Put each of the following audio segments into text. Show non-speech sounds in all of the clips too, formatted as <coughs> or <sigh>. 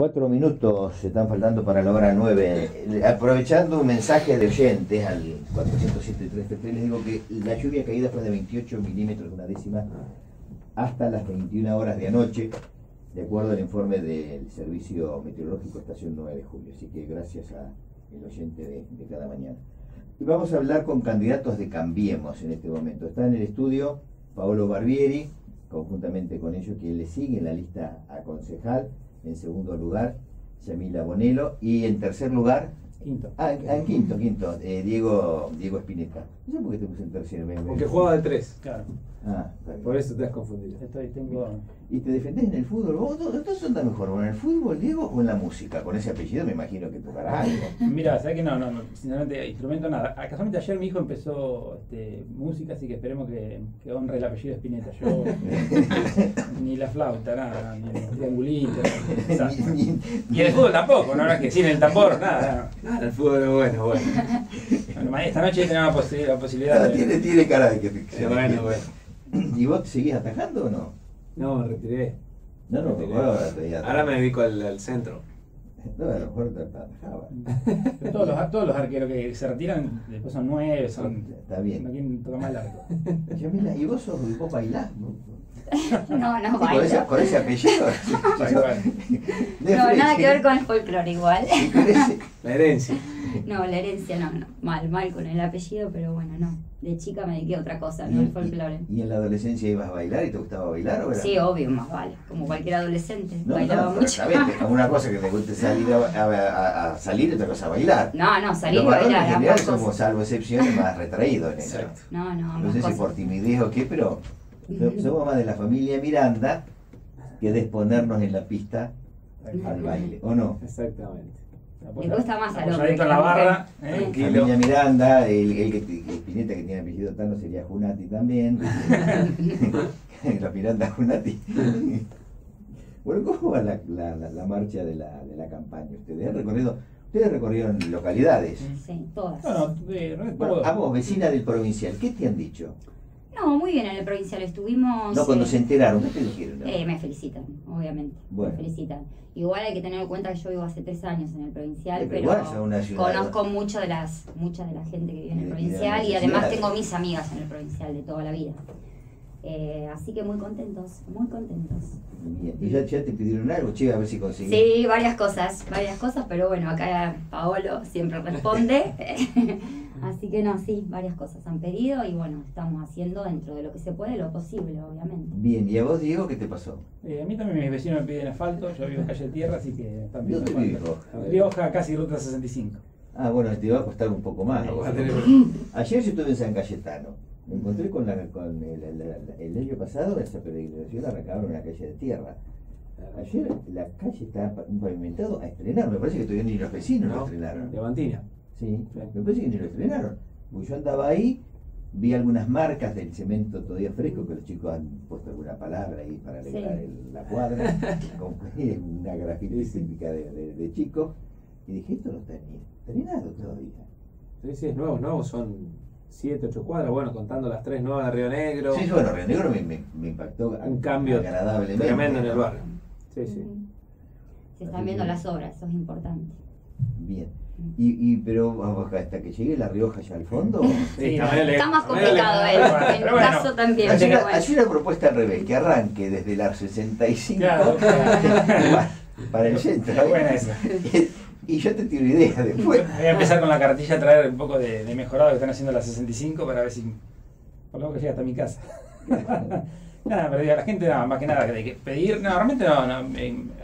Cuatro minutos se están faltando para la hora nueve. Aprovechando un mensaje de oyentes al 407.333, les digo que la lluvia caída fue de 28 milímetros, una décima, hasta las 21 horas de anoche, de acuerdo al informe del Servicio Meteorológico Estación 9 de Julio. Así que gracias al oyente de, de cada mañana. Y vamos a hablar con candidatos de Cambiemos en este momento. Está en el estudio Paolo Barbieri, conjuntamente con ellos, quien le sigue en la lista a concejal. En segundo lugar, Yamila Bonelo. Y en tercer lugar, Quinto. ah, en, ah, en quinto, quinto, eh, Diego, Diego Espineta. No sé por qué te puse en tercero. me- me- Porque jugaba de tres. Claro. Ah. Por eso te has confundido. Estoy, tengo. ¿Y te defendés en el fútbol? ¿Vos dónde anda mejor? ¿En el fútbol, Diego, o en la música? Con ese apellido me imagino que tocará algo. <laughs> Mira, sabes que no, no, no, sinceramente, instrumento nada. Ah, Casualmente ayer mi hijo empezó este, música, así que esperemos que, que honre el apellido Spinetta. Yo <laughs> ni la flauta, nada, ni el triangulito. nada. <laughs> Ni- ni- Y el fútbol tampoco, no, no es que sin el tambor, nada. Ah, el fútbol es bueno, bueno. Bueno, esta noche tenemos la, posi- la posibilidad de. tiene, tiene cara de que bueno, bueno. <clears throat> ¿Y vos seguís atajando o no? No, me retiré. No, no, Retiré. ahora te Ahora me dedico al, al centro. No, a lo mejor te atajaba. <laughs> Todos, los, todos los arqueros que se retiran después son nueve, son. Está bien. No quieren tocar más largo. <laughs> Yamila, ¿y vos sos, vos bailás? ¿no? No, no Sí, con, ese, bailo. con ese apellido. <laughs> No, nada que ver con el folclore igual. La herencia. No, la herencia no, no. Mal, mal con el apellido, pero bueno, no. De chica me dediqué a otra cosa, no el en- folclore. y- y en la adolescencia ibas a bailar y te gustaba bailar o era? Sí, obvio, más vale. Como cualquier adolescente. No, Bailaba no, mucho. exactamente. Una cosa que te guste salir a, a- a- salir y otra cosa a bailar. No, no, salir y bailar, en general somos, salvo excepciones, más retraídos en eso. Exacto. No, no, No sé si por timidez o qué, pero so- <laughs> somos más de la familia Miranda que de exponernos en la pista al baile, ¿o no? Exactamente. Le cuesta más al hombre la barra. ¿eh? Tranquilo. Familia Miranda, el, el que el Spinetta que tiene apellido Tano sería Junati también. <laughs> la Miranda Junati. bueno, ¿cómo va la, la, marcha de la, de la campaña? Ustedes han recorrido, ustedes recorrieron localidades. Sí, todas. Bueno, eh, Bueno, a vos, vecina del provincial, ¿qué te han dicho? No, muy bien en el provincial estuvimos. No, cuando eh, se enteraron, ¿qué te dijeron? Eh, me felicitan, obviamente. Bueno. Me felicitan. Igual hay que tener en cuenta que yo vivo hace tres años en el provincial, Eh, pero pero, igual es una ciudad- conozco mucho de las, mucha de la gente que vive en el provincial y además tengo mis amigas en el provincial de toda la vida. Eh, así que muy contentos, muy contentos. Bien. ¿Y ya, ya te pidieron algo? Che, a ver si conseguís. Sí, varias cosas, varias cosas, pero bueno, acá Paolo siempre responde. <laughs> Así que no, sí, varias cosas han pedido y bueno, estamos haciendo dentro de lo que se puede lo posible, obviamente. Bien, ¿y a vos, Diego, qué te pasó? Eh, a mí también mis vecinos me piden asfalto, yo vivo en calle de tierra, así que pidiendo ¿Dónde vos? Rioja, casi ruta 65. Ah, bueno, te va a costar un poco más. <laughs> Ayer yo estuve en San Cayetano. Me encontré con, la, con el, el- el año pasado, esa peregrinación arrancaron una calle de tierra. Ayer la calle está pa- pavimentado a estrenar. Me parece que todavía ni los vecinos lo ¿No? estrenaron. Levantina. Sí, me parece que ni lo estrenaron. Porque yo andaba ahí, vi algunas marcas del cemento todavía fresco, que los chicos han puesto alguna palabra ahí para alegrar Sí. el- la cuadra, <laughs> como <laughs> una sí. típica de, de, de chicos. Y dije, esto no está ni estrenado todavía. Sí, sí, es nuevo, nuevo. Son 7, 8 cuadras. Bueno, contando las tres nuevas de Río Negro. Sí, bueno, Río Negro me, me, me impactó Un cambio agradablemente. Tremendo en el barrio. Sí, sí. Se están viendo las obras, eso es importante. Bien. Y, y pero hasta que llegue La Rioja ya al fondo. Sí, Está más complicado, bueno. caso también. Una, bueno. hace una propuesta al revés, que arranque desde la 65 <laughs> Claro, para el centro. Está buena esa. <laughs> Y yo te tiro idea después. Voy a empezar con la cartilla a traer un poco de, de mejorado que están haciendo las 65 para ver si por lo menos que llega hasta mi casa. <laughs> nada, pero digo, la gente nada, más que nada que pedir, no, realmente no, no,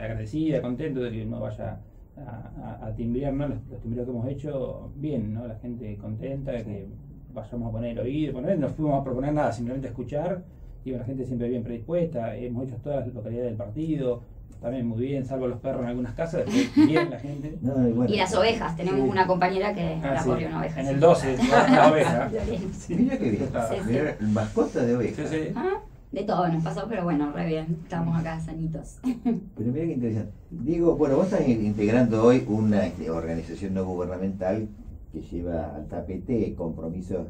agradecida, contento de que uno vaya a, a, a timbrear, ¿no? Los, los timbreos que hemos hecho, bien, ¿no? La gente contenta, que vayamos a poner el oído, poner, no fuimos a proponer nada, simplemente a escuchar, y la gente siempre bien predispuesta, hemos hecho todas las localidades del partido, también muy bien, salvo los perros en algunas casas, <laughs> bien la gente. No, y bueno, Y las ovejas, tenemos Sí. una compañera que Ah, la sí. corrió una oveja. En sí. el 12, la oveja. <laughs> Sí. Mira que bien. Sí, sí. Mascota de Sí, oveja. sí. Ah, De todo nos pasó, pero bueno, re bien. Estamos acá sanitos. <laughs> Pero mira qué interesante. Diego, bueno, vos estás in- integrando hoy una este, organización no gubernamental que lleva al tapete compromisos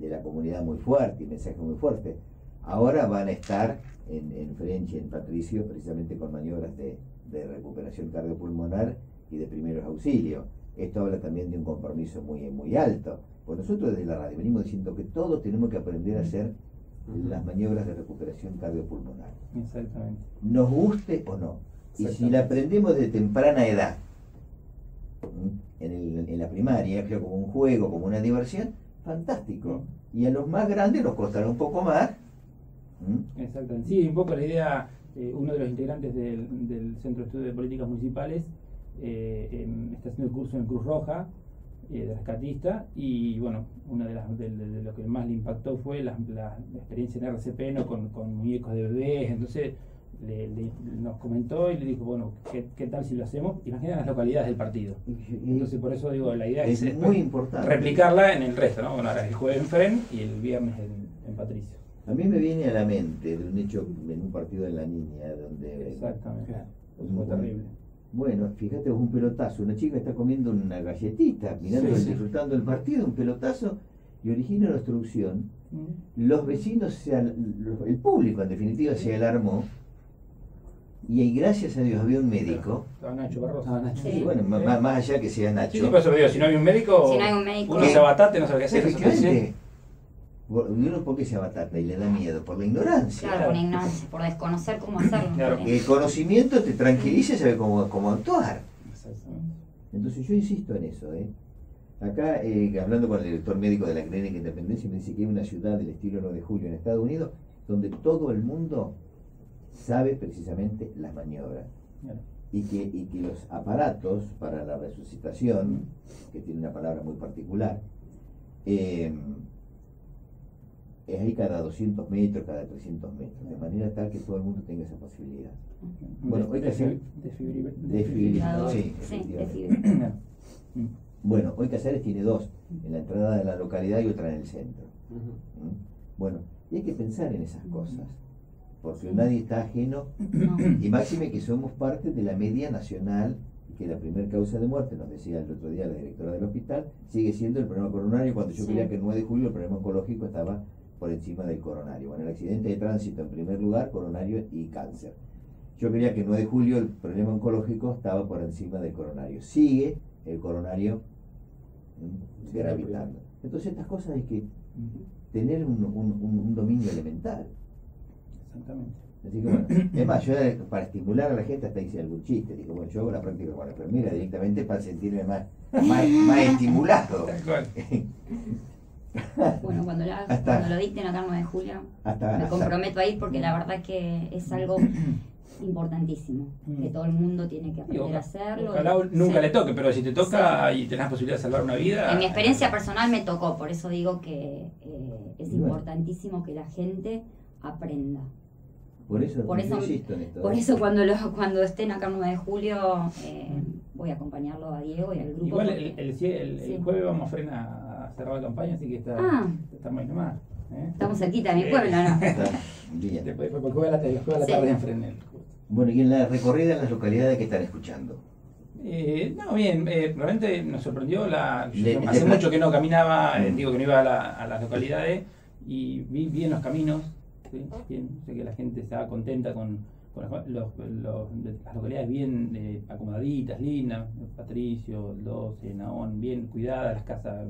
de la comunidad muy fuerte y mensajes muy fuertes. Ahora van a estar en, en French, en Patricio, precisamente con maniobras de, de recuperación. cardiopulmonar y de primeros auxilios. Esto habla también de un compromiso muy, muy alto. Pues nosotros desde la radio venimos diciendo que todos tenemos que aprender a hacer las maniobras de recuperación cardiopulmonar. Exactamente. Nos guste o no. Y si la aprendemos de temprana edad, en, el- en la primaria, creo como un juego, como una diversión, fantástico. Y a los más grandes nos costará un poco más. ¿Mm? Exactamente. Sí, un poco la idea, eh, uno de los integrantes del, del Centro de Estudio de Políticas Municipales eh, em, está haciendo el curso en Cruz Roja eh, de rescatista y bueno, uno de, las, de, de- de lo que más le impactó fue la, la- la experiencia en RCP ¿no? con, con muñecos de bebés, entonces le- le- nos comentó y le dijo, bueno, ¿qué, qué tal si lo hacemos? Imagina las localidades del partido. Entonces por eso digo, la idea es, Es después muy importante. replicarla en el resto, ¿no? Bueno, ahora el jueves en Fren y el viernes en, en Patricio. A mí me viene a la mente de un hecho en un partido de la niña donde Exactamente. Fue terrible. Bueno, fíjate, un pelotazo. Una chica está comiendo una galletita, mirando, Sí, sí. disfrutando el partido, un pelotazo, y origina una obstrucción. Los vecinos, se al- el público en definitiva se alarmó, y ahí, gracias a Dios había un médico. Estaba Nacho Barroso. Estaba Nacho. Sí. Y bueno, má- má- más allá que sea Nacho. sí, por eso digo, si no hay un médico, Si no hay un médico. uno se abatate, no sabe qué hacer. Eso Efectivamente, por- uno porque se abatata y le da miedo, por la ignorancia. Claro, por ignorancia, por desconocer cómo <clears throat> hacerlo. Claro. El conocimiento te tranquiliza y sabe cómo, cómo actuar. Exactamente. Entonces yo insisto en eso. ¿eh? Acá, eh, hablando con el director médico de la Clínica Independencia, me dice que hay una ciudad del estilo 9 de julio en Estados Unidos donde todo el mundo sabe precisamente las maniobras. Claro. Y que, y que los aparatos para la resucitación, que tiene una palabra muy particular, eh, es ahí cada 200 metros, cada 300 metros, de manera tal que todo el mundo tenga esa posibilidad. Bueno, hoy que hacer- Desfibrilador. Sí. <coughs> Bueno, hoy Casares tiene dos, en la entrada de la localidad y otra en el centro. ¿Mm? Bueno, y hay que pensar en esas cosas, porque nadie está ajeno, No. y máxime que somos parte de la media nacional, que la primera causa de muerte, nos decía el otro día la directora del hospital, sigue siendo el problema coronario, cuando yo Sí. creía que el 9 de julio el problema oncológico estaba por encima del coronario. Bueno, el accidente de tránsito en primer lugar, coronario y cáncer. Yo creía que el 9 de julio el problema oncológico estaba por encima del coronario. Sigue el coronario ¿m? Sí, gravitando. Entonces estas cosas hay que tener un, un- un- un dominio elemental. Exactamente. Así que bueno, es más, yo para estimular a la gente hasta hice algún chiste. Digo, bueno, yo hago la práctica con la enfermera directamente para sentirme más, más, más <laughs> estimulado. Tal cual. <laughs> Bueno, cuando, la- <laughs> Hasta- cuando lo dicten acá el 9 de julio, Hasta, me comprometo a ir porque la verdad que es algo <clears throat> importantísimo, Mm. que todo el mundo tiene que aprender a hacerlo. Ojalá y- nunca sí. le toque, pero si te toca y tenés posibilidad de salvar una vida. En mi experiencia personal me tocó, por eso digo que eh, es bueno. importantísimo que la gente aprenda. por eso, por eso- insisto en esto. Por ¿eh? eso cuando, lo, cuando estén acá el 9 de julio eh, voy a acompañarlo a Diego y al grupo. Igual porque- el, el, cie- el- el Sí. jueves vamos a frenar a cerrar la campaña, así que está, Ah. estamos ahí nomás. ¿eh? Estamos cerquita de mi pueblo, ¿no? Está bien. <laughs> Después, porque juega la, juega la Sí. tarde. Bueno, y en la recorrida en las localidades que están escuchando. Eh, no, bien, eh, realmente nos sorprendió. La, yo hace mucho que no caminaba, eh, Mm. digo que no iba a, la- a las localidades y vi bien los caminos. ¿sí? Bien, sé que la gente estaba contenta con, con las, los- los- de- las localidades bien eh, acomodaditas, lindas. Patricio, el 12, Naón, bien cuidadas, las casas,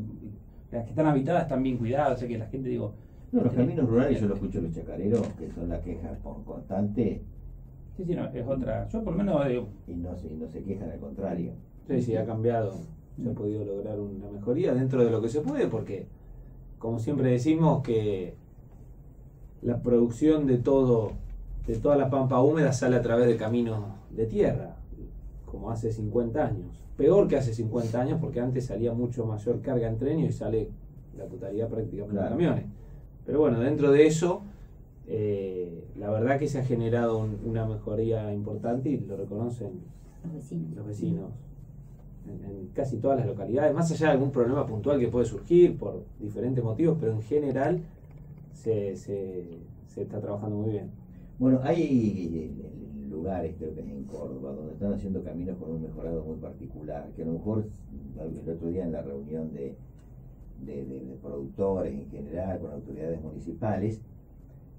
las que están habitadas están bien cuidadas. O sea que la gente, digo, No, los caminos rurales yo lo escucho a los chacareros, que son la queja con- constante Sí, sí, no, es otra. Yo por lo menos digo, y no se, no se quejan, al contrario. Sí, sí, ha cambiado. Se ha podido lograr una mejoría dentro de lo que se puede, porque, como siempre decimos, que la producción de todo, de toda la pampa húmeda sale a través de caminos de tierra, como hace 50 años. Peor que hace 50 años, porque antes salía mucho mayor carga en tren y sale la totalidad prácticamente Claro. en camiones. Pero bueno, dentro de eso, eh, la verdad que se ha generado un- una mejoría importante y lo reconocen Los vecinos. los vecinos en, en casi todas las localidades, más allá de algún problema puntual que puede surgir por diferentes motivos, pero en general se, se, se está trabajando muy bien. Bueno, hay eh, lugares, creo que es en Córdoba, donde están haciendo caminos con un mejorado muy particular, que a lo mejor el otro día en la reunión de, de, de- de productores en general, con autoridades municipales,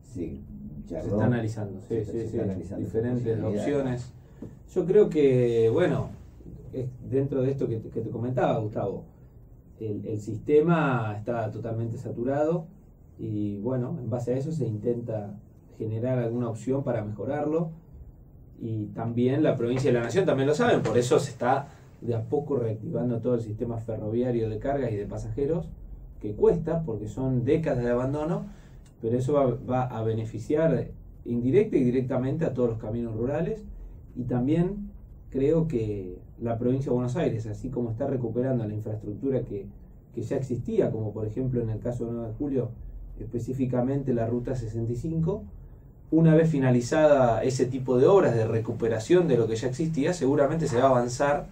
se Se charló. está analizando, sí, se- sí, se sí, está analizando diferentes opciones. Yo creo que, bueno, dentro de esto que te, que te comentaba, Gustavo, el, el sistema está totalmente saturado y bueno, en base a eso se intenta generar alguna opción para mejorarlo y también la provincia y la nación también lo saben, por eso se está de a poco reactivando todo el sistema ferroviario de cargas y de pasajeros, que cuesta porque son décadas de abandono, pero eso va, a beneficiar indirecta y directamente a todos los caminos rurales y también creo que la provincia de Buenos Aires, así como está recuperando la infraestructura que, que ya existía, como por ejemplo en el caso de 9 de julio, específicamente la Ruta 65, una vez finalizada ese tipo de obras de recuperación de lo que ya existía, seguramente se va a avanzar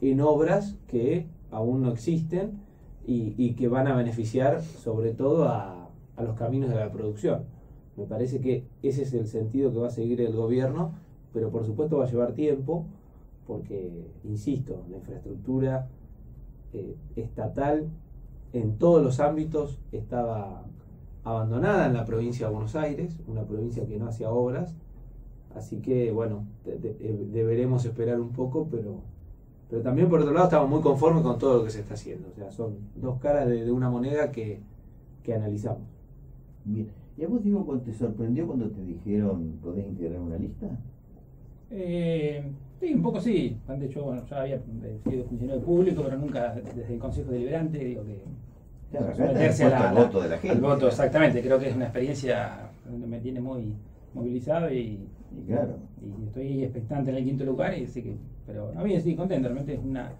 en obras que aún no existen y, que van a beneficiar sobre todo a, a los caminos de la producción. Me parece que ese es el sentido que va a seguir el gobierno, pero por supuesto va a llevar tiempo, porque, insisto, la infraestructura eh, estatal en todos los ámbitos estaba abandonada en la provincia de Buenos Aires, una provincia que no hacía obras, así que bueno, de- de- eh, deberemos esperar un poco, pero, pero también por otro lado estamos muy conformes con todo lo que se está haciendo, o sea, son dos caras de, de una moneda que, que analizamos. Bien. ¿Y a vos, digo, cuando te sorprendió cuando te dijeron podés integrar una lista? Eh, sí, un poco sí. De hecho, bueno, ya había eh, sido funcionario público, pero nunca desde el Consejo Deliberante, digo que Claro, acá está someterse a expuesto la- al voto de la gente. al voto, exactamente. Creo que es una experiencia donde me tiene muy movilizado y, Y claro. y estoy expectante en el quinto lugar. Y así que, pero a mí sí, contento. Realmente es una,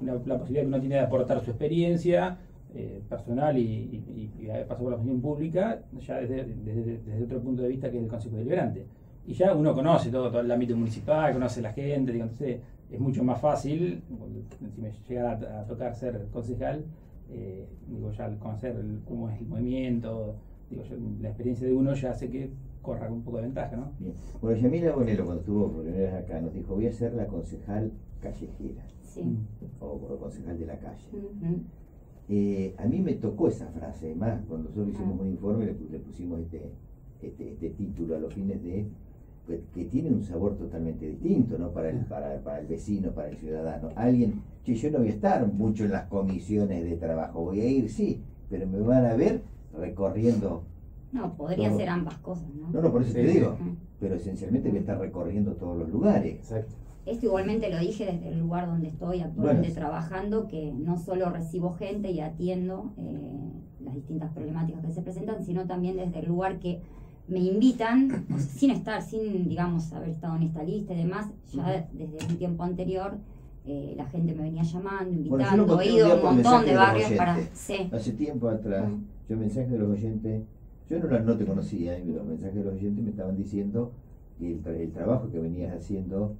una- la posibilidad que uno tiene de aportar su experiencia eh, personal y, y, y, y haber pasado por la función pública, ya desde, desde, desde otro punto de vista que es el Consejo Deliberante. Y ya uno conoce todo, todo el ámbito municipal, conoce la gente, digo, entonces es mucho más fácil, si me llegara a, a tocar ser concejal, eh, digo, ya al conocer el- cómo es el movimiento, digo, yo, la experiencia de uno ya hace que corra con un poco de ventaja, ¿no? Bien. Bueno, Yamila Bonelo, cuando estuvo por primera vez acá, nos dijo, voy a ser la concejal callejera, Sí. o, o concejal de la calle. Eh, a mí me tocó esa frase, además, cuando nosotros hicimos Ah. un informe le pusimos este, este, este título a los fines de que, tiene un sabor totalmente distinto, ¿no? Para el, para, para el vecino, para el ciudadano. Alguien, che, yo no voy a estar mucho en las comisiones de trabajo, voy a ir, sí, pero me van a ver recorriendo. No, podría Todo. ser ambas cosas, ¿no? No, no, por eso Sí, te sí. digo, pero esencialmente voy a estar recorriendo todos los lugares. Exacto. Esto igualmente lo dije desde el lugar donde estoy actualmente Bueno. trabajando, que no solo recibo gente y atiendo eh, las distintas problemáticas que se presentan, sino también desde el lugar que me invitan, o sea, <clears throat> sin estar, sin, digamos, haber estado en esta lista y demás, ya desde un tiempo anterior eh, la gente me venía llamando, Bueno, invitando, he ido a un montón de barrios para... Sí. Hace tiempo atrás, Ujú. yo mensajes de los oyentes, yo no, no te conocía, y los mensajes de los oyentes me estaban diciendo que el, el trabajo que venías haciendo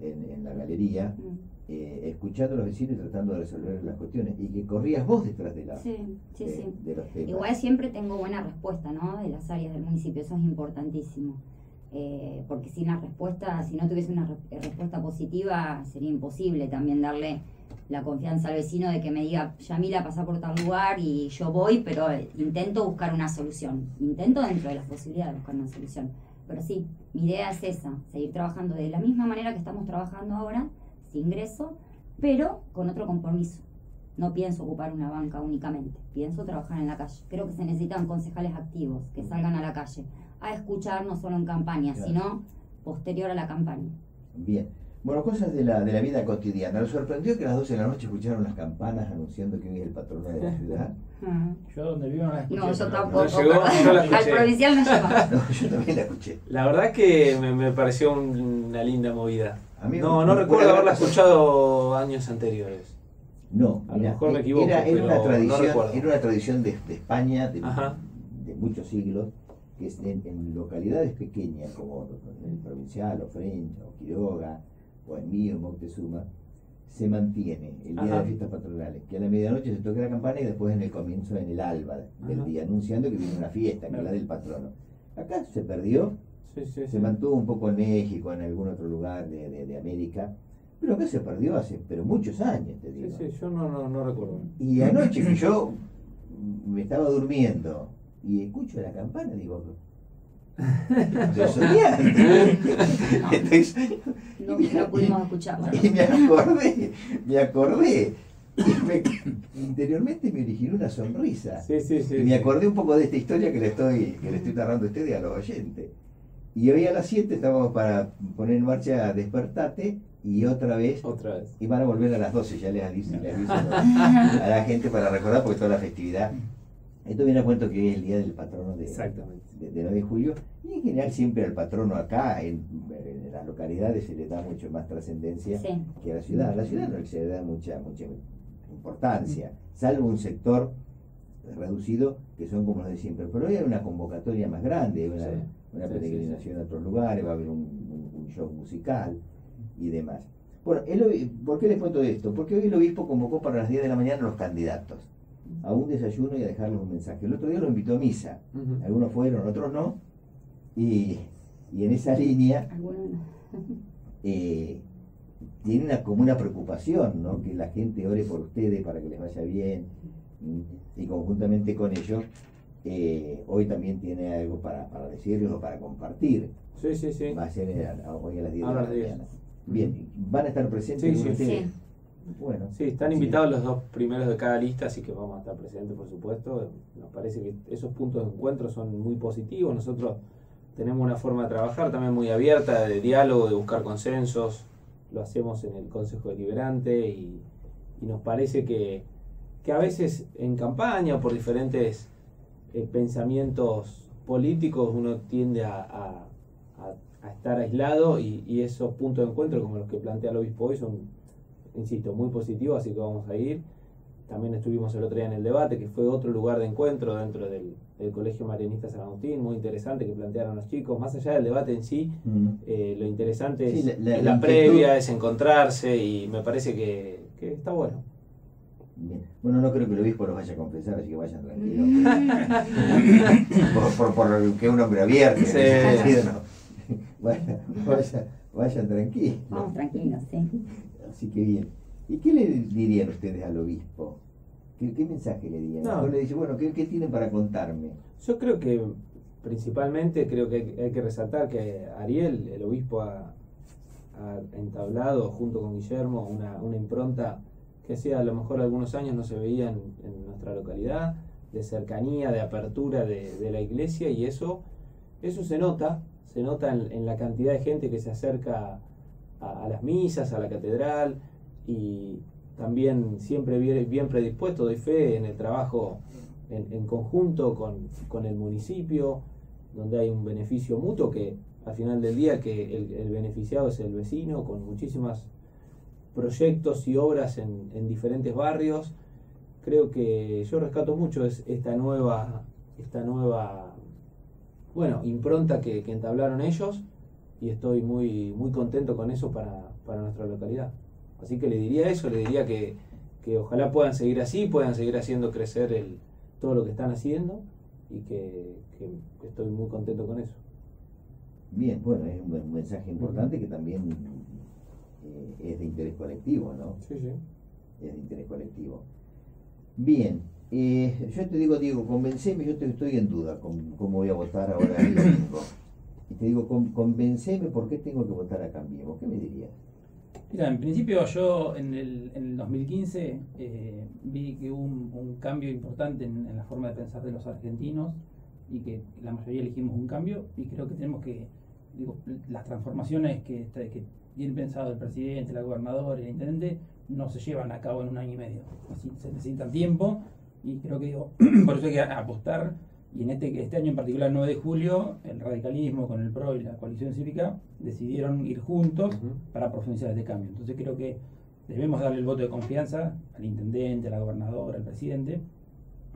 en, en la galería, Mm. eh, escuchando a los vecinos y tratando de resolver las cuestiones, y que corrías vos detrás de, la, Sí, sí, de, sí. de los temas. Igual siempre tengo buena respuesta, ¿no? De las áreas del municipio, eso es importantísimo. Eh, porque sin la respuesta, si no tuviese una re- respuesta positiva, sería imposible también darle la confianza al vecino de que me diga, Yamila, pasa por tal lugar y yo voy, pero eh, intento buscar una solución. Intento dentro de las posibilidades buscar una solución. Pero sí, mi idea es esa, seguir trabajando de la misma manera que estamos trabajando ahora, sin ingreso, pero con otro compromiso. No pienso ocupar una banca únicamente, pienso trabajar en la calle. Creo que se necesitan concejales activos que salgan a la calle a escuchar no solo en campaña, Claro. sino posterior a la campaña. Bien. Bueno, cosas de la, de la vida cotidiana. ¿Nos sorprendió que a las 12 de la noche escucharon las campanas anunciando que hoy es el patrono de la ciudad? Yo donde vivo no la escuché. No, yo tampoco. no llegó, perdón. no la Al provincial no lleva. <laughs> No, yo también la escuché. La verdad que me, me pareció un- una linda movida. A mí No, no recuerdo haberla haber- escuchado años anteriores. No, A lo mejor me e- equivoco, era, era pero una tradición, recuerdo. era una tradición de, de España de, de muchos siglos, que es en, en localidades pequeñas como el provincial, o French, o Quiroga, o en Mío, Moctezuma, se mantiene el día de las fiestas patronales, que a la medianoche se toca la campana y después en el comienzo, en el alba del Ajá. día, anunciando que viene una fiesta, que es la del patrono. Acá se perdió, Sí, sí, sí. se mantuvo un poco en México, en algún otro lugar de, de- de América, pero acá se perdió hace pero muchos años, te Sí, digo. sí, yo no, no, no recuerdo. Y anoche que yo me estaba durmiendo y escucho la campana, digo, Estoy soñando. Estoy soñando. No, no pudimos escucharla. Y me acordé, me acordé. Y me- interiormente me originó una sonrisa. Sí, sí, sí. Y me acordé un poco de esta historia que le estoy, que le estoy narrando a ustedes y a los oyentes. Y hoy a las 7 estábamos para poner en marcha Despertate y otra vez, Otra vez. y van a volver a las 12, ya les aviso, les aviso <laughs> a la gente para recordar porque toda la festividad. Esto viene a cuento que es el día del patrono de, de, de 9 de julio y en general siempre al patrono acá, en, en las localidades, se le da mucho más trascendencia Sí. que a la ciudad. A la ciudad no se le da mucha, mucha importancia, salvo un sector reducido que son como los de siempre. Pero hoy hay una convocatoria más grande, una, Sí. una Sí, peregrinación a otros lugares, va a haber un, un- un show musical y demás. Bueno, el ¿por qué les cuento esto? Porque hoy el obispo convocó para las 10 de la mañana a los candidatos a un desayuno y a dejarles un mensaje. El otro día lo invitó a misa. Algunos fueron, otros no. Y, y en esa línea no. eh, tiene una, como una preocupación, ¿no? Que la gente ore por ustedes para que les vaya bien. Y conjuntamente con ello, eh, hoy también tiene algo para, para decirles o para compartir. Sí, sí, sí. Va a ser a- hoy a las 10 de la las 10. mañana. Bien, ¿van a estar presentes Sí, con sí. Bueno, Sí, están Sí. invitados los dos primeros de cada lista, así que vamos a estar presentes, por supuesto. Nos parece que esos puntos de encuentro son muy positivos. Nosotros tenemos una forma de trabajar también muy abierta, de diálogo, de buscar consensos. Lo hacemos en el Consejo Deliberante y, y nos parece que, que a veces en campaña o por diferentes eh, pensamientos políticos uno tiende a, a- a- a estar aislado y, y esos puntos de encuentro como los que plantea el obispo hoy son insisto, muy positivo, así que vamos a ir. También estuvimos el otro día en el debate, que fue otro lugar de encuentro dentro del, del Colegio Marianista San Agustín, muy interesante que plantearon los chicos. Más allá del debate en sí, mm, eh, lo interesante Sí, es la- es la- la, la inquietud. previa, es encontrarse y me parece que, que está bueno. bien. Bueno, no creo que el obispo los vaya a confesar, así que vayan tranquilos. <laughs> por, por, por que es un hombre abierto. en Sí. ese sentido, no. Vayan, <laughs> vayan, vayan tranquilos. Vamos tranquilos, sí. Así que bien. ¿Y qué le dirían ustedes al obispo? ¿Qué, qué mensaje le dirían? No. Le dice, bueno, ¿qué, qué tienen para contarme? Yo creo que principalmente creo que hay, hay que resaltar que Ariel, el obispo, ha, ha entablado junto con Guillermo una, una impronta que hacía a lo mejor algunos años no se veía en, en nuestra localidad, de cercanía, de apertura de, de la iglesia y eso, eso se nota, se nota en, en la cantidad de gente que se acerca a, las misas, a la catedral y también siempre bien, predispuesto, doy fe en el trabajo en, conjunto con, con el municipio, donde hay un beneficio mutuo que al final del día que el, el beneficiado es el vecino, con muchísimos proyectos y obras en, en diferentes barrios. Creo que yo rescato mucho es esta nueva, esta nueva bueno, impronta que, que entablaron ellos y estoy muy, muy contento con eso para, para nuestra localidad. Así que le diría eso, le diría que, que ojalá puedan seguir así, puedan seguir haciendo crecer el, todo lo que están haciendo y que, que- que estoy muy contento con eso. Bien, bueno, es un, un mensaje importante que también eh, es de interés colectivo, ¿no? Sí, sí. es de interés colectivo. Bien, eh, yo te digo, Diego, convenceme, yo te, estoy en duda con cómo voy a votar ahora el domingo. Y te digo, con- convenceme por qué tengo que votar a Cambiemos. ¿Qué me dirías? Mira, en principio yo en el, en el 2015 eh, vi que hubo un, cambio importante en, la forma de pensar de los argentinos y que la mayoría elegimos un cambio y creo que tenemos que, digo, las transformaciones que, que pensado el presidente, la gobernadora, el intendente, no se llevan a cabo en un año y medio. Así se necesitan tiempo y creo que digo, <clears throat> por eso hay que apostar y en este, este año en particular, el 9 de julio, el radicalismo con el PRO y la coalición cívica decidieron ir juntos para profundizar este cambio. Entonces creo que debemos darle el voto de confianza al intendente, a la gobernadora, al presidente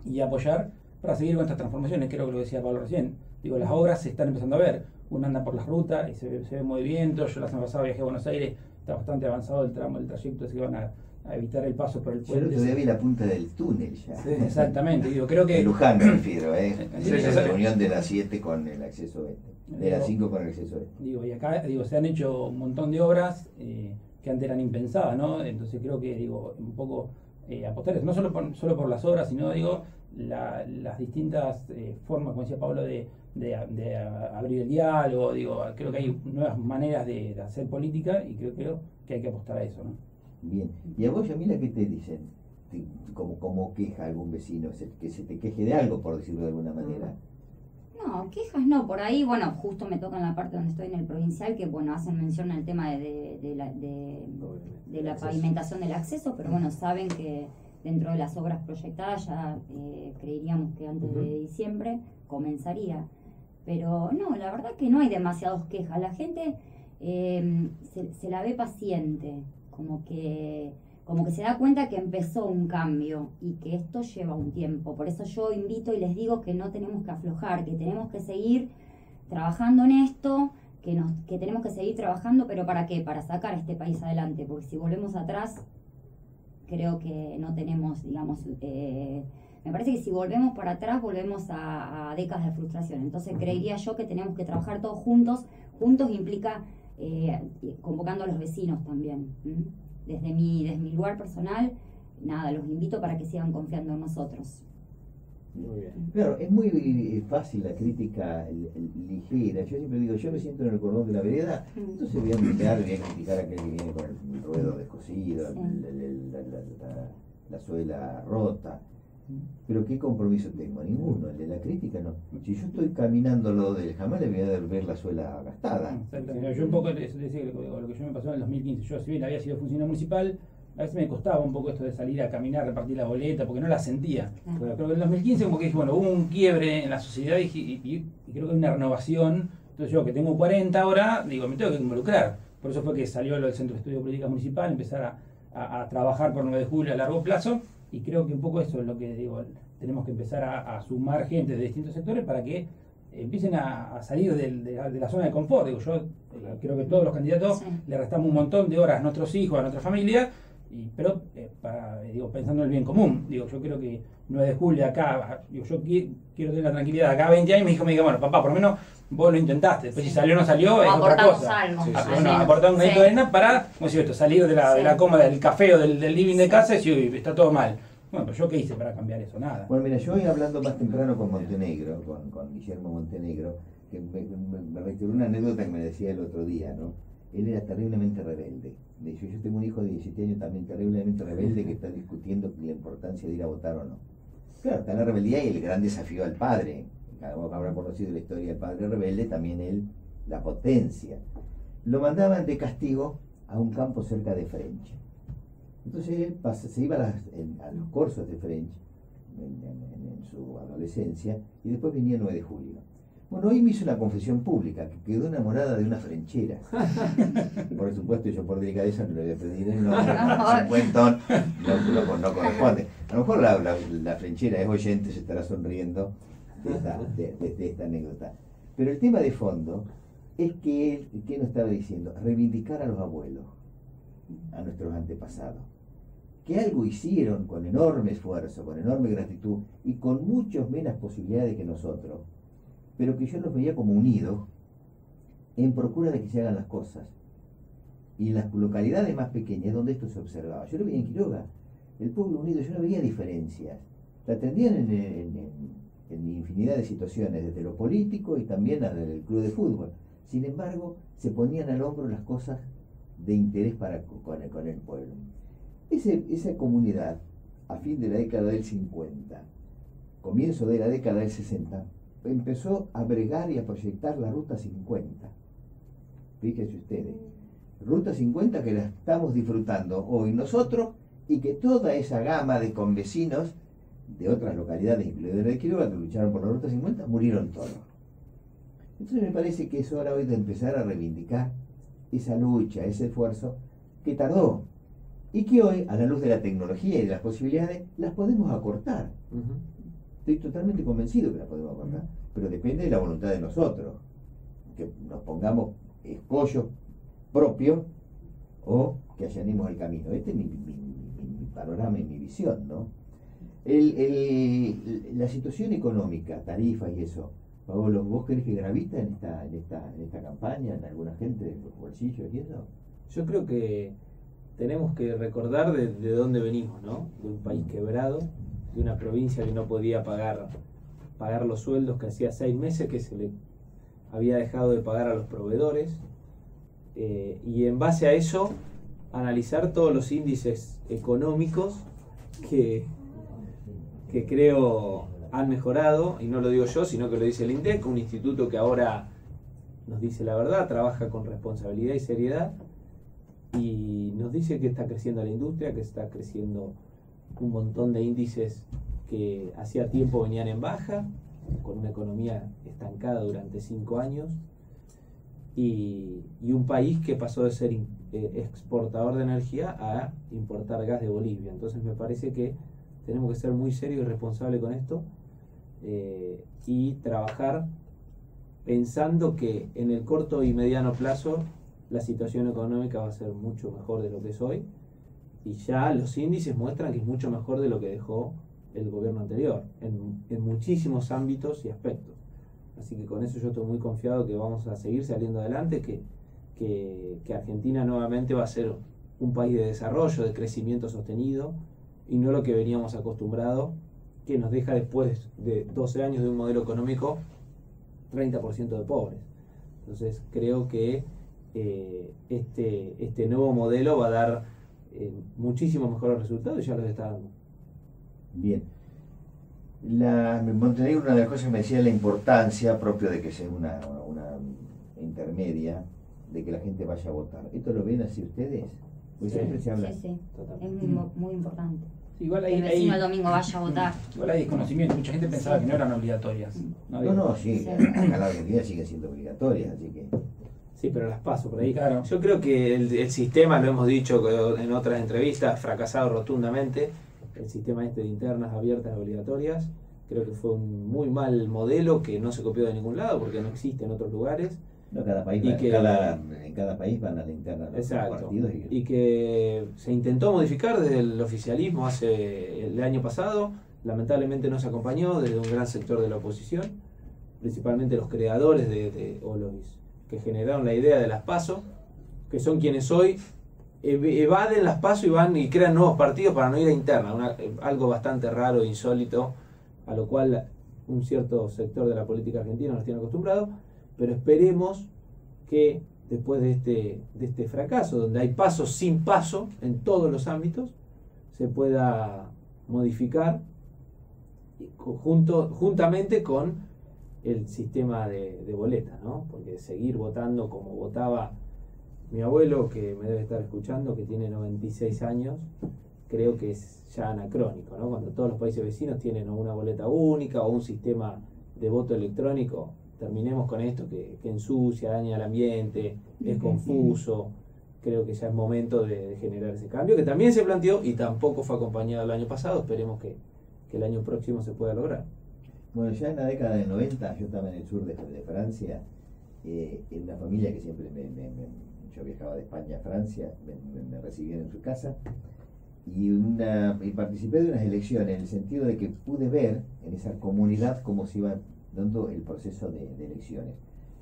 y apoyar para seguir con estas transformaciones. Creo que lo decía Pablo recién. Digo, las obras se están empezando a ver. Uno anda por las rutas y se ve, se ve movimiento. Yo la semana pasada viajé a Buenos Aires, está bastante avanzado el tramo, el trayecto, así que van a, a evitar el paso por el Yo puente. día vi la punta del túnel ya. Sí, exactamente. Digo, creo que Luján me refiero, ¿eh? Sí, la reunión de las 7 con el acceso este. De las 5 con el acceso este. Digo, y acá digo, se han hecho un montón de obras eh, que antes eran impensadas, ¿no? Entonces creo que digo, un poco eh, apostar no solo por, solo por las obras, sino digo la- las distintas eh, formas, como decía Pablo, de, de, de abrir el diálogo, digo, creo que hay nuevas maneras de, de hacer política y creo, creo que hay que apostar a eso, ¿no? Bien. ¿Y a vos, Yamila, qué te dicen? Te- como, como queja algún vecino, que se te queje de algo, por decirlo de alguna manera. No, quejas no, por ahí, bueno, justo me toca en la parte donde estoy en el provincial, que bueno, hacen mención al tema de, de, de la, de, de la pavimentación del acceso, pero bueno, saben que dentro de las obras proyectadas ya eh, creeríamos que antes de diciembre comenzaría. Pero no, la verdad que no hay demasiadas quejas. La gente eh, se, se la ve paciente, como que, como que se da cuenta que empezó un cambio y que esto lleva un tiempo. Por eso yo invito y les digo que no tenemos que aflojar, que tenemos que seguir trabajando en esto, que, nos, que tenemos que seguir trabajando, pero ¿para qué? Para sacar a este país adelante, porque si volvemos atrás, creo que no tenemos, digamos, eh, me parece que si volvemos para atrás, volvemos a, a décadas de frustración. Entonces creería yo que tenemos que trabajar todos juntos. Juntos implica eh, convocando a los vecinos también. Desde mi, desde mi lugar personal, nada, los invito para que sigan confiando en nosotros. Muy bien. Claro, es muy fácil la crítica ligera. Yo siempre digo, yo me siento en el cordón de la vereda, entonces voy a mirar, voy a criticar a aquel que viene con el ruedo descosido, Sí. la, la- la- la- la suela rota. Pero ¿qué compromiso tengo? Ninguno. El de la crítica no. Si yo estoy caminando lo del jamás le voy a ver la suela gastada. Exactamente. Yo un poco eso te decía lo, que yo me pasó en el 2015. Yo, si bien había sido funcionario municipal, a veces me costaba un poco esto de salir a caminar, repartir la boleta, porque no la sentía. Claro. Pero creo que en el 2015 como que dije, bueno, hubo un quiebre en la sociedad y, y- y- y creo que hay una renovación. Entonces yo que tengo 40 ahora, digo, me tengo que involucrar. Por eso fue que salió lo del Centro de Estudio de Política Municipal, empezar a, a- a trabajar por 9 de julio a largo plazo. Y creo que un poco eso es lo que digo, tenemos que empezar a, a sumar gente de distintos sectores para que empiecen a, a salir de, la, de la zona de confort. Digo, yo eh, creo que todos los candidatos Sí. le restamos un montón de horas a nuestros hijos, a nuestra familia, y, pero para, eh, digo, pensando en el bien común. Digo, yo creo que 9 de julio acá, digo, yo qui- quiero tener la tranquilidad acá 20 años, mi hijo me diga, bueno, papá, por lo menos vos lo intentaste, después Sí. si salió o no salió, O es otra cosa. algo. Sí, bueno, aportar un granito Sí. de arena para, como si esto, salir de la, de la cómoda del café o del, del living de casa y decir, está todo mal. Bueno, pero yo qué hice para cambiar eso, nada. Bueno, mira, yo hoy hablando más temprano con Montenegro, con, con Guillermo Montenegro, que me, me- me reiteró una anécdota que me decía el otro día, ¿no? Él era terriblemente rebelde. Me dice, yo tengo un hijo de 17 años también terriblemente rebelde que está discutiendo la importancia de ir a votar o no. Claro, está la rebeldía y el gran desafío al padre. Cada uno habrá conocido la historia del padre rebelde, también él la potencia. Lo mandaban de castigo a un campo cerca de French. Entonces él se iba a, los cursos de French en, en- en su adolescencia y después venía el 9 de julio. Bueno, hoy me hizo una confesión pública, que quedó enamorada de una frenchera. <laughs> Por supuesto, yo por delicadeza no le voy a pedir nombre, un cuentón, no, no- no corresponde. A lo mejor la, la- la frenchera es oyente, se estará sonriendo de esta, de- de- de esta anécdota. Pero el tema de fondo es que él, ¿qué nos estaba diciendo? Reivindicar a los abuelos, a nuestros antepasados que algo hicieron con enorme esfuerzo, con enorme gratitud y con muchas menos posibilidades que nosotros, pero que yo los veía como unidos en procura de que se hagan las cosas. Y en las localidades más pequeñas donde esto se observaba, yo lo veía en Quiroga, el pueblo unido, yo no veía diferencias. La atendían en, infinidad de situaciones, desde lo político y también desde el club de fútbol. Sin embargo, se ponían al hombro las cosas de interés para, con, el, pueblo. Esa comunidad, a fin de la década del 50, comienzo de la década del 60, empezó a bregar y a proyectar la Ruta 50. Fíjense ustedes, Ruta 50 que la estamos disfrutando hoy nosotros y que toda esa gama de convecinos de otras localidades, incluidas de Quiroga, que lucharon por la Ruta 50, murieron todos. Entonces me parece que es hora hoy de empezar a reivindicar esa lucha, ese esfuerzo que tardó y que hoy, a la luz de la tecnología y de las posibilidades, las podemos acortar. Estoy totalmente convencido que las podemos acortar, pero depende de la voluntad de nosotros, que nos pongamos escollos propios o que allanemos el camino. Este es mi, mi- mi- mi panorama y mi visión, ¿no? El- el- la situación económica, tarifas y eso, Pablo, ¿vos crees que gravita en esta, en esta, en esta campaña, en alguna gente de los bolsillos y eso? Yo creo que tenemos que recordar de, de dónde venimos, ¿no? De un país quebrado, de una provincia que no podía pagar, pagar los sueldos que hacía seis meses que se le había dejado de pagar a los proveedores. eh, y en base a eso, analizar todos los índices económicos que, que creo han mejorado, y no lo digo yo, sino que lo dice el INDEC, un instituto que ahora nos dice la verdad, trabaja con responsabilidad y seriedad, y nos dice que está creciendo la industria, que está creciendo un montón de índices que hacía tiempo venían en baja, con una economía estancada durante cinco años, y, un país que pasó de ser eh, exportador de energía a importar gas de Bolivia. Entonces me parece que tenemos que ser muy serios y responsables con esto eh, y trabajar pensando que en el corto y mediano plazo la situación económica va a ser mucho mejor de lo que es hoy y ya los índices muestran que es mucho mejor de lo que dejó el gobierno anterior en, muchísimos ámbitos y aspectos. Así que con eso yo estoy muy confiado que vamos a seguir saliendo adelante, que, que, que Argentina nuevamente va a ser un país de desarrollo, de crecimiento sostenido y no lo que veníamos acostumbrados, que nos deja después de 12 años de un modelo económico 30% de pobres. Entonces creo que eh, este, este nuevo modelo va a dar eh, muchísimos mejores resultados y ya los está dando. Bien. La, en Montenegro una de las cosas que me decía la importancia propio de que sea una, una, una intermedia, de que la gente vaya a votar. ¿Esto lo ven así ustedes? Pues Sí. siempre se habla. Sí, sí. Totalmente. Es muy, muy importante. Igual Que hay, el vecino hay- el domingo vaya a votar. igual hay desconocimiento. Mucha gente pensaba que no eran obligatorias. No, no, sí, Sí. acá en la Argentina sigue siendo obligatoria, así que. Sí, pero las paso por ahí. Claro. Yo creo que el, el sistema, lo hemos dicho en otras entrevistas, fracasado rotundamente. El sistema este de internas abiertas obligatorias. Creo que fue un muy mal modelo que no se copió de ningún lado porque no existe en otros lugares. No, cada país Y va- que- cada- en cada país van a la interna los Exacto. partidos y, Y que se intentó modificar desde el oficialismo hace el año pasado. Lamentablemente no se acompañó desde un gran sector de la oposición, principalmente los creadores de, de- o los que generaron la idea de las PASO, que son quienes hoy ev- evaden las PASO y van y crean nuevos partidos para no ir a interna, una- algo bastante raro e insólito, a lo cual un cierto sector de la política argentina nos tiene acostumbrados, pero esperemos que después de este, de este fracaso, donde hay pasos sin paso en todos los ámbitos, se pueda modificar junto, juntamente con el sistema de, de boleta, ¿no? Porque seguir votando como votaba mi abuelo, que me debe estar escuchando, que tiene 96 años, creo que es ya anacrónico, ¿no? Cuando todos los países vecinos tienen una boleta única o un sistema de voto electrónico, terminemos con esto que, que ensucia, daña el ambiente, es confuso. Creo que ya es momento de, de generar ese cambio, que también se planteó y tampoco fue acompañado el año pasado. Esperemos que, que el año próximo se pueda lograr. Bueno, ya en la década del 90, yo estaba en el sur de, de Francia, eh, en una familia que siempre me, me- me- yo viajaba de España a Francia, me, recibieron en su casa, y, una, y participé de unas elecciones en el sentido de que pude ver en esa comunidad cómo se iba dando el proceso de, de elecciones.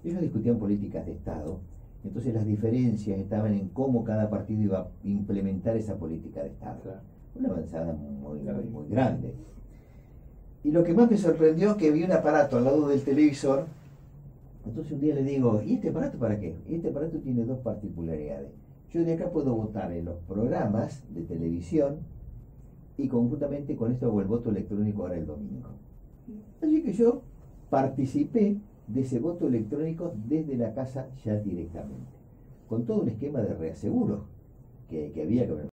Ellos discutían políticas de Estado, entonces las diferencias estaban en cómo cada partido iba a implementar esa política de Estado una avanzada muy, muy, muy grande. Y lo que más me sorprendió es que vi un aparato al lado del televisor. Entonces un día le digo, ¿y este aparato para qué? Y este aparato tiene dos particularidades. Yo de acá puedo votar en los programas de televisión y conjuntamente con esto hago el voto electrónico ahora el domingo. Así que yo participé de ese voto electrónico desde la casa ya directamente, con todo un esquema de reaseguro que, había que